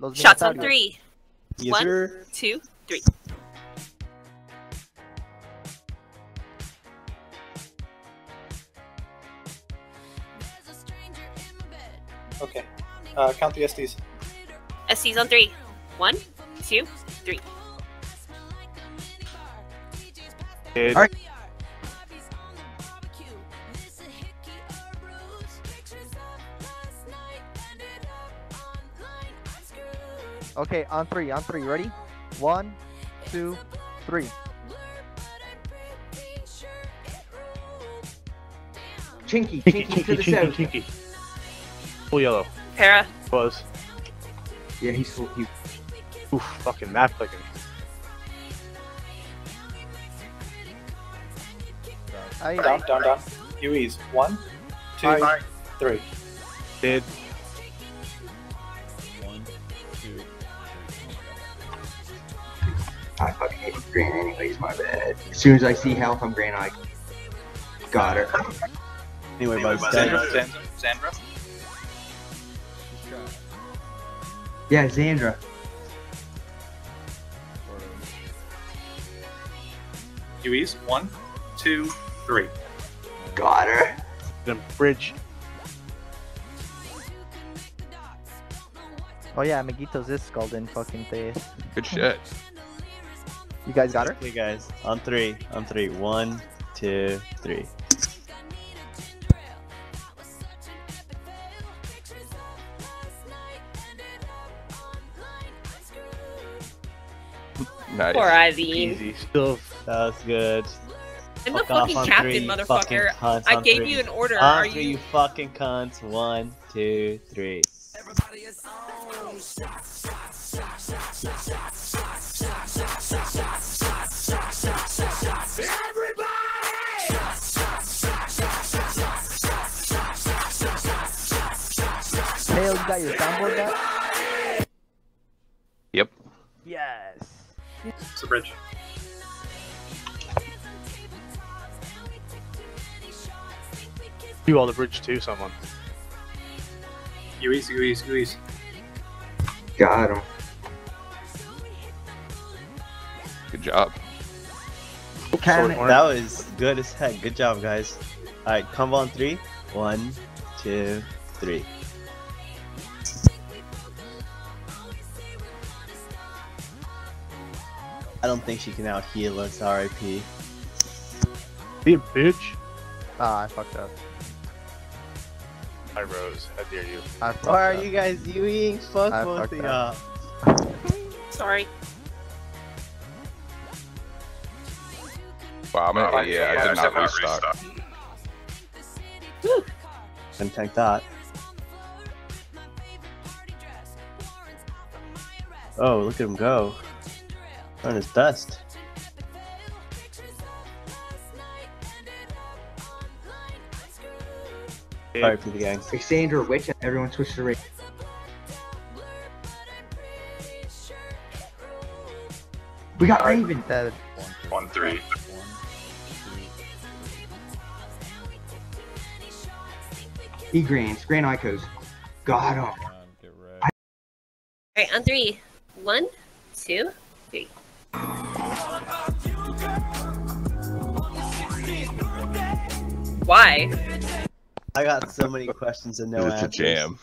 Los Shots on Minotarios. three. Yes, One. sir. Two, three. Okay. Uh, count the SDs. SC's on three. One, two, three. Kid. Alright. Okay, on three, on three. Ready? One, two, three. Chinky, Chinky, Chinky to kinky, the kinky, south. kinky. Full yellow. Para. Was. Yeah, he's full. He, Oof, fucking map clicking. Down, down, down. UEs. One, two, Aye. three. Did. I fucking hate Grant anyways, my bad. As soon as I see health, I'm Grant. I got her. Anyway, buds, Xandra, dead. Xandra, Xandra. Yeah, Xandra. UEs. One, two, three. Got her. Them bridge. Oh yeah, Amiguitos is skulled in fucking face. Good shit. You guys got her? Okay, guys. On three. On three. One, two, three. Nice. Poor Ivy. Easy. Still. That was good. I'm the Fuck off fucking captain, three, motherfucker. fucking cunts I gave three. you an order. On Are three, you? you fucking cunts. One, two, three. Tail, you got your soundboard back? Yep. Yes. It's the bridge. Do all the bridge too, someone. UEs, UEs, UEs. Got him. Good job. Can Sword That was good as heck. Good job, guys. Alright, combo on three. One, two, three. I don't think she can out heal us, RIP. Be a bitch. Ah, I fucked up. I rose. How dare you? I Why are up. you guys doing? Fuck I both fucked of y'all. Sorry. Wow, I'm gonna, yeah, I did not definitely restock. Couldn't tank that. Oh, look at him go. On his dust. Sorry for the gang. Xandra, Witch, everyone switch to Ray. We got Raven. Dead. One, three. E Grants, Grand Icos. Got him. Alright, on three. One, two, three. Why? I got so many questions and no it's a answers. jam.